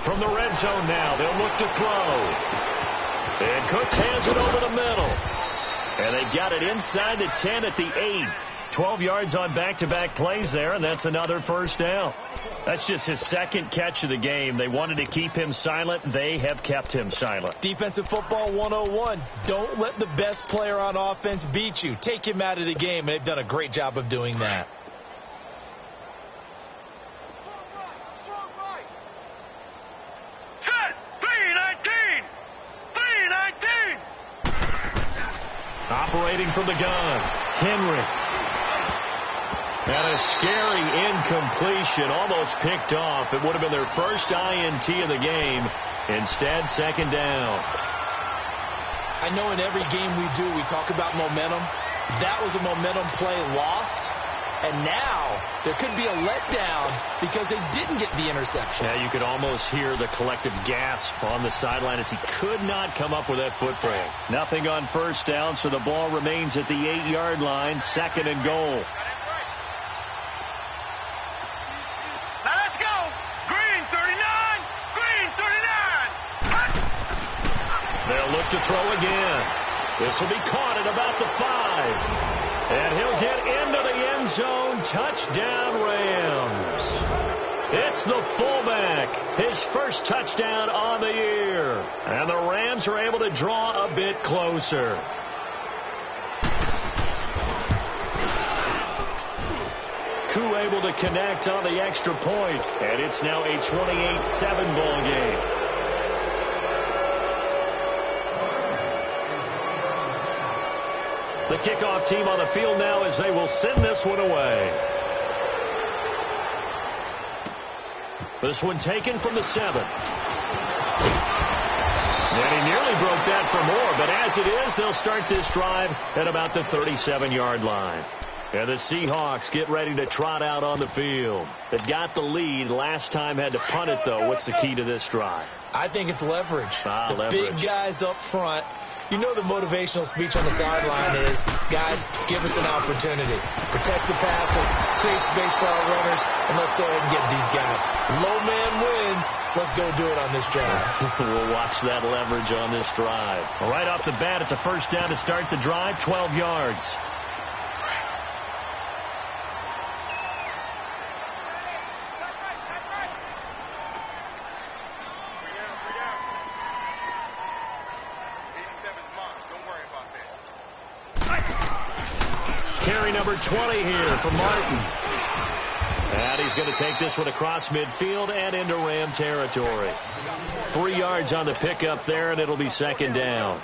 From the red zone now, they'll look to throw. And Cooks hands it over the middle. And they got it inside the 10 at the 8. 12 yards on back-to-back -back plays there, and that's another first down. That's just his second catch of the game. They wanted to keep him silent. They have kept him silent. Defensive football 101. Don't let the best player on offense beat you. Take him out of the game, and they've done a great job of doing that. Set. 319. 319. Operating from the gun, Henry. And a scary incompletion, almost picked off. It would have been their first INT of the game. Instead, second down. I know in every game we do, we talk about momentum. That was a momentum play lost. And now there could be a letdown because they didn't get the interception. Yeah, you could almost hear the collective gasp on the sideline as he could not come up with that football. Nothing on first down, so the ball remains at the eight-yard line, second and goal. Now let's go. Green 39. Green 39. They'll look to throw again. This will be caught at about the five. And he'll get into the end zone. Touchdown, Rams. It's the fullback. His first touchdown on the year. And the Rams are able to draw a bit closer. Koo able to connect on the extra point, and it's now a 28-7 ball game. The kickoff team on the field now as they will send this one away. This one taken from the seven. And he nearly broke that for more, but as it is, they'll start this drive at about the 37-yard line. And the Seahawks get ready to trot out on the field. They've got the lead. Last time had to punt it, though. What's the key to this drive? I think it's leverage. Ah, the leverage. big guys up front. You know the motivational speech on the sideline is, guys, give us an opportunity. Protect the passer, create space for our runners, and let's go ahead and get these guys. Low man wins. Let's go do it on this drive. we'll watch that leverage on this drive. Right off the bat, it's a first down to start the drive, 12 yards. Carry number 20 here for Martin. And he's going to take this one across midfield and into Ram territory. Three yards on the pickup there, and it'll be second down.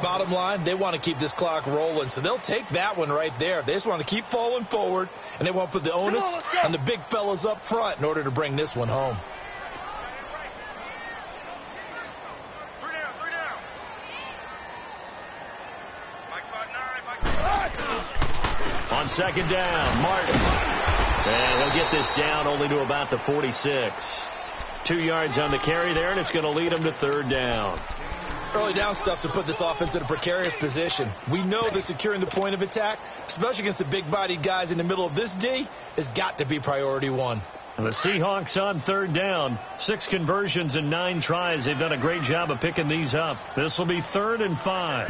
Bottom line, they want to keep this clock rolling, so they'll take that one right there. They just want to keep falling forward, and they want to put the onus on the big fellas up front in order to bring this one home. Three down. Three down. Mike spot nine. Mike. On second down, Martin. And he'll get this down only to about the 46. Two yards on the carry there, and it's going to lead him to third down. Early down stuff's to put this offense in a precarious position. We know that securing the point of attack, especially against the big-bodied guys in the middle of this D, has got to be priority one. The Seahawks on third down. Six conversions and nine tries. They've done a great job of picking these up. This will be third and five.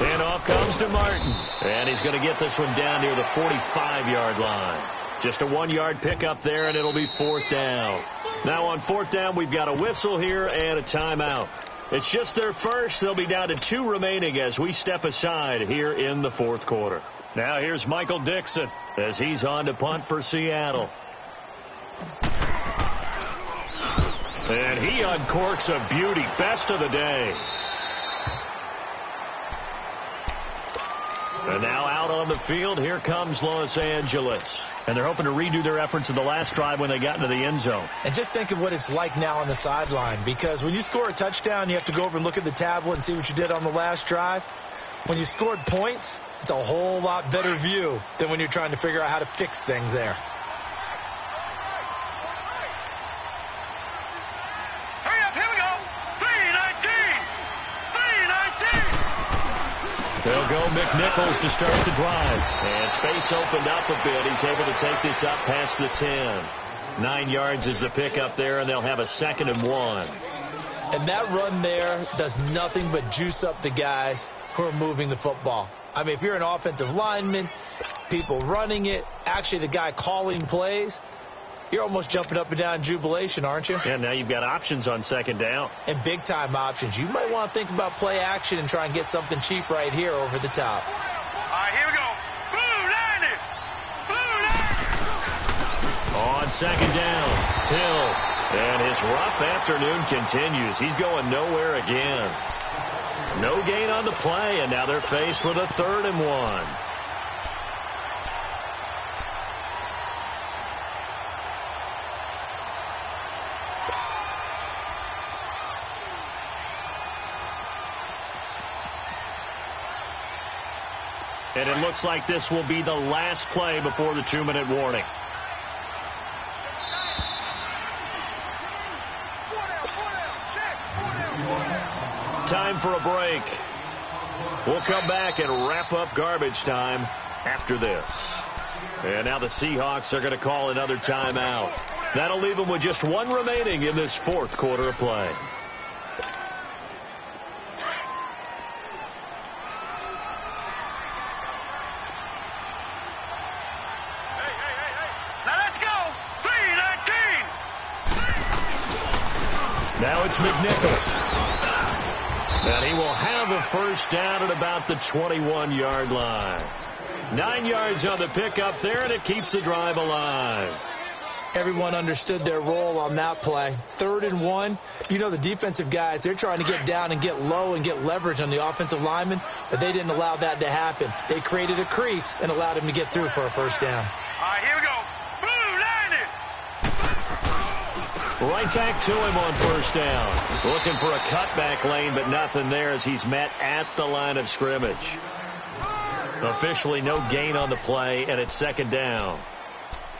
And off comes to Martin. And he's going to get this one down near the 45-yard line. Just a one-yard pickup there, and it'll be fourth down. Now on fourth down, we've got a whistle here and a timeout. It's just their first. They'll be down to two remaining as we step aside here in the fourth quarter. Now here's Michael Dickson as he's on to punt for Seattle. And he uncorks a beauty. Best of the day. And now out on the field, here comes Los Angeles. And they're hoping to redo their efforts in the last drive when they got into the end zone. And just think of what it's like now on the sideline. Because when you score a touchdown, you have to go over and look at the tablet and see what you did on the last drive. When you scored points, it's a whole lot better view than when you're trying to figure out how to fix things there. Hurry up, here we go. 319. 319. They'll to start the drive. And space opened up a bit. He's able to take this up past the 10. Nine yards is the pickup there, and they'll have a second and one. And that run there does nothing but juice up the guys who are moving the football. I mean, if you're an offensive lineman, people running it, actually the guy calling plays, you're almost jumping up and down in jubilation, aren't you? Yeah, now you've got options on second down. And big time options. You might want to think about play action and try and get something cheap right here over the top. All right, here we go. Blue 90. Blue 90. On second down, Hill. And his rough afternoon continues. He's going nowhere again. No gain on the play, and now they're faced with a third and one. And it looks like this will be the last play before the two-minute warning. Time for a break. We'll come back and wrap up garbage time after this. And now the Seahawks are going to call another timeout. That'll leave them with just one remaining in this fourth quarter of play. Hey, hey, hey, hey. Now let's go. 319. Now it's McNichols. And he will have a first down at about the 21-yard line. Nine yards on the pickup there, and it keeps the drive alive. Everyone understood their role on that play. Third and one. You know, the defensive guys, they're trying to get down and get low and get leverage on the offensive lineman, but they didn't allow that to happen. They created a crease and allowed him to get through for a first down. All right, here we go. Blue 90. Right back to him on first down. Looking for a cutback lane, but nothing there as he's met at the line of scrimmage. Officially no gain on the play, and it's second down. Hey,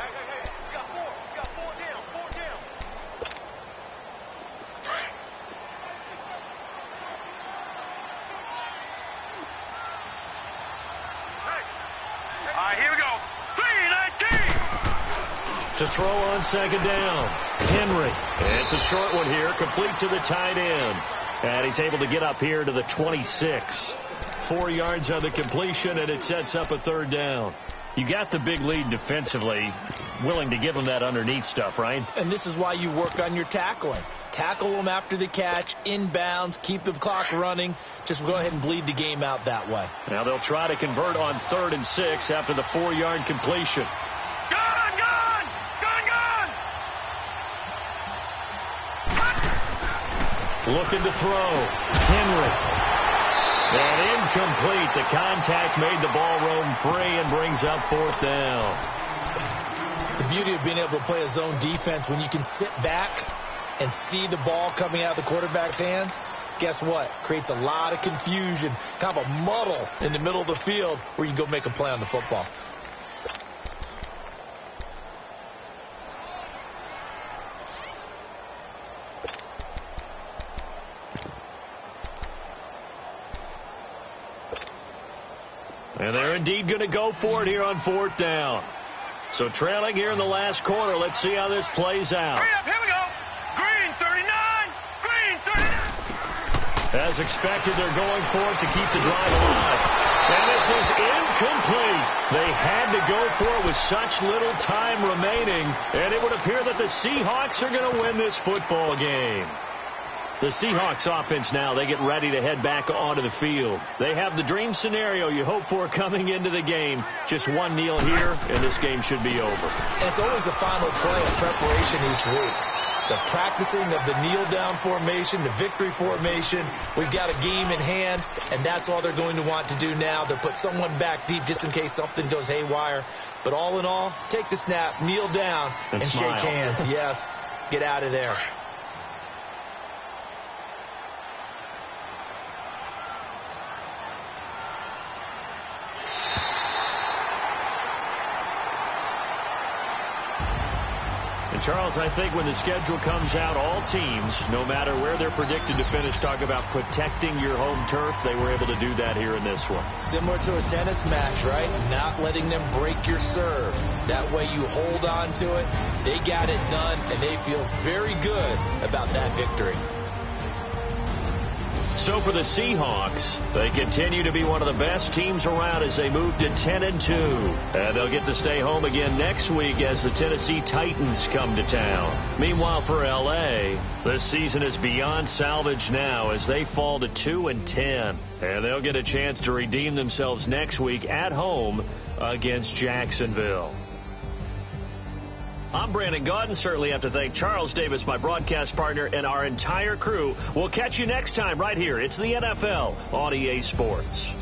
hey, hey. We got four. We got four down. Four down. Hey. All right, here we go. 319. To throw on second down. Henry. It's a short one here, complete to the tight end. And he's able to get up here to the 26. Four yards on the completion, and it sets up a third down. You got the big lead defensively, willing to give them that underneath stuff, right? And this is why you work on your tackling. Tackle them after the catch, inbounds, keep the clock running. Just go ahead and bleed the game out that way. Now they'll try to convert on third and six after the four-yard completion. Gun, gun. Gun, gun. Looking to throw. Henry. And incomplete. The contact made the ball roam free and brings up fourth down. The beauty of being able to play a zone defense when you can sit back and see the ball coming out of the quarterback's hands, guess what? Creates a lot of confusion, kind of a muddle in the middle of the field where you go make a play on the football. Indeed going to go for it here on fourth down. So trailing here in the last quarter. Let's see how this plays out. Hurry up, here we go. Green 39. Green 39. As expected, they're going for it to keep the drive alive. And this is incomplete. They had to go for it with such little time remaining. And it would appear that the Seahawks are going to win this football game. The Seahawks offense now, they get ready to head back onto the field. They have the dream scenario you hope for coming into the game. Just one kneel here, and this game should be over. It's always the final play of preparation each week. The practicing of the kneel-down formation, the victory formation. We've got a game in hand, and that's all they're going to want to do now. They'll put someone back deep just in case something goes haywire. But all in all, take the snap, kneel down, And and, shake hands. Yes, get out of there. Charles, I think when the schedule comes out, all teams, no matter where they're predicted to finish, talk about protecting your home turf. They were able to do that here in this one. Similar to a tennis match, right? Not letting them break your serve. That way you hold on to it. They got it done, and they feel very good about that victory. So for the Seahawks, they continue to be one of the best teams around as they move to 10 and 2. And they'll get to stay home again next week as the Tennessee Titans come to town. Meanwhile for LA, the season is beyond salvage now as they fall to 2 and 10. And they'll get a chance to redeem themselves next week at home against Jacksonville. I'm Brandon Gaudin. Certainly have to thank Charles Davis, my broadcast partner, and our entire crew. We'll catch you next time right here. It's the NFL on EA Sports.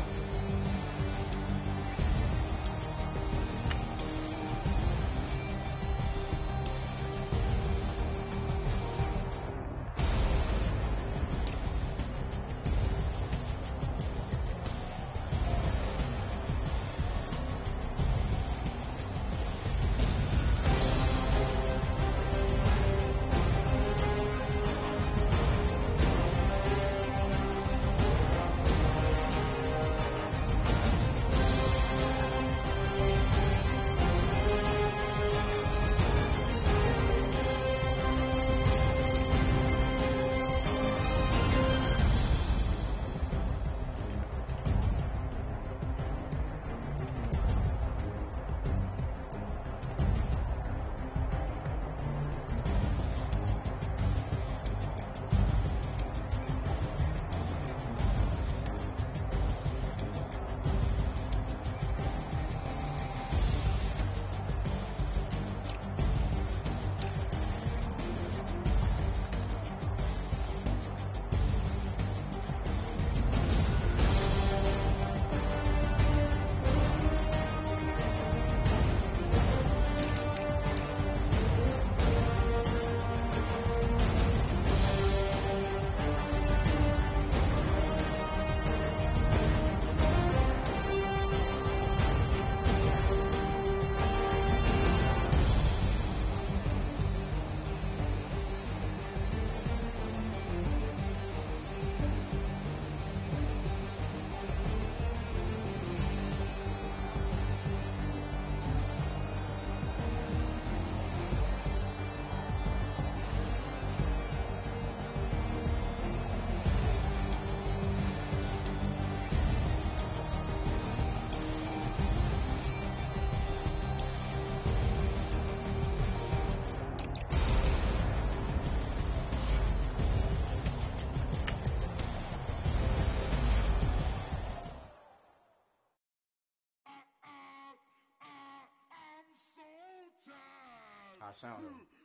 I sounded. Hmm.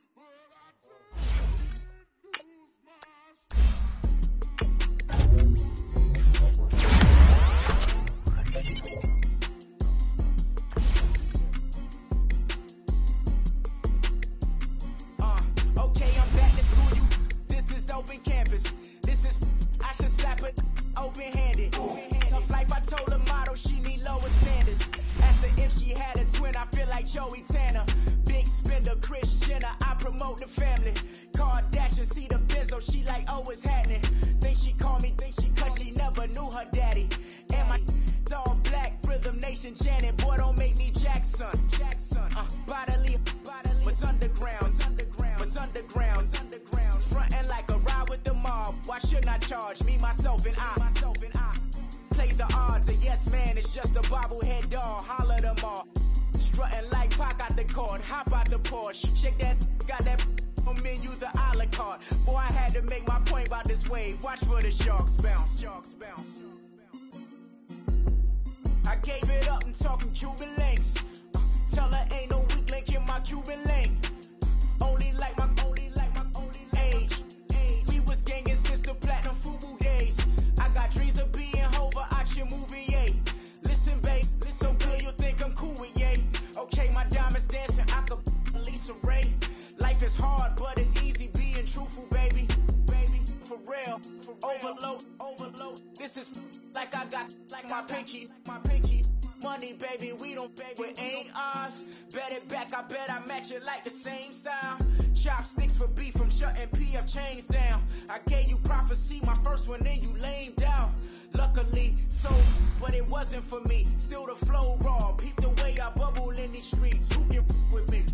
My pinky, my pinky. Money, baby, we don't beg, it ain't ours. Bet it back, I bet I match it like the same style. Chopsticks for beef from shutting PF Chang's down. I gave you prophecy, my first one, then you lamed down. Luckily, so, but it wasn't for me. Still the flow raw, peep the way I bubble in these streets. Who can f- with me?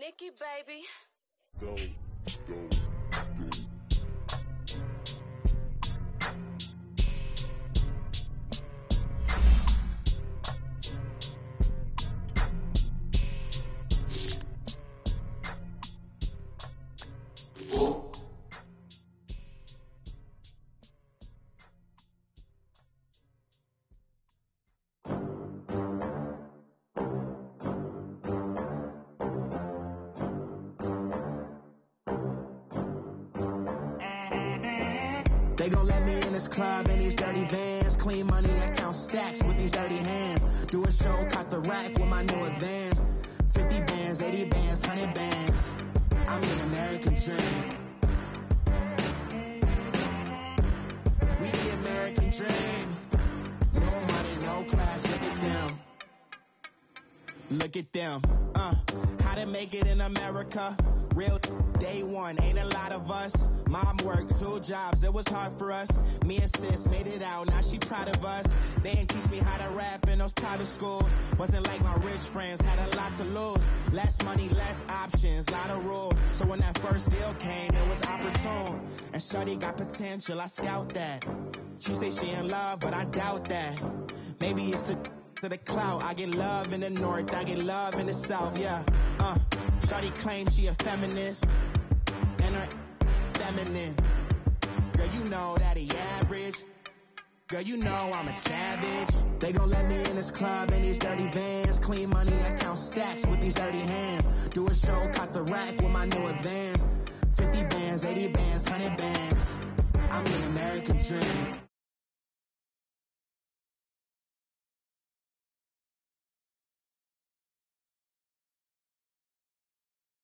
Nikki, baby. Go, go, go. Jobs, it was hard for us. Me and sis made it out, now she proud of us. They didn't teach me how to rap in those private schools. Wasn't like my rich friends, had a lot to lose. Less money, less options, lot of rules. So when that first deal came, it was opportune. And Shorty got potential, I scout that. She say she in love, but I doubt that. Maybe it's the to the clout. I get love in the north, I get love in the south, yeah. Uh, Shawty claims she a feminist, and her feminine. Know that he average. Girl, you know I'm a savage. They gon' let me in this club in these dirty vans. Clean money, I count stacks with these dirty hands. Do a show, caught the rack with my new advance. 50 bands, 80 bands, 100 bands. I'm the American dream.